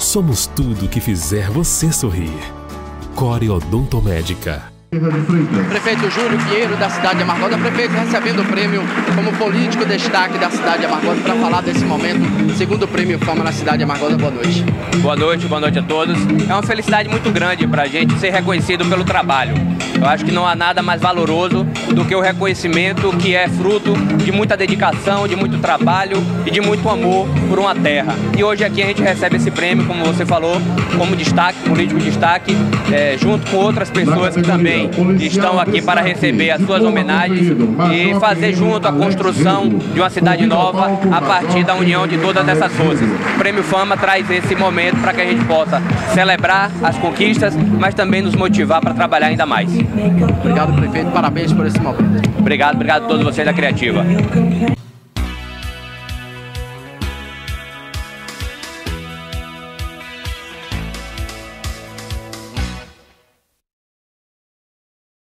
Somos tudo que fizer você sorrir. Core Odontomédica. Prefeito Júlio Pinheiro, da cidade de Amargosa, prefeito recebendo o prêmio como político destaque da cidade de Amargosa para falar desse momento, segundo prêmio Fama na cidade de Amargosa. Boa noite. Boa noite, boa noite a todos. É uma felicidade muito grande para a gente ser reconhecido pelo trabalho. Eu acho que não há nada mais valoroso do que o reconhecimento que é fruto de muita dedicação, de muito trabalho e de muito amor por uma terra. E hoje aqui a gente recebe esse prêmio, como você falou, como destaque, político destaque, é, junto com outras pessoas que também estão aqui para receber as suas homenagens e fazer junto a construção de uma cidade nova a partir da união de todas essas forças. O Prêmio Fama traz esse momento para que a gente possa celebrar as conquistas, mas também nos motivar para trabalhar ainda mais. Obrigado, prefeito. Parabéns por esse momento. Obrigado, obrigado a todos vocês da Criativa.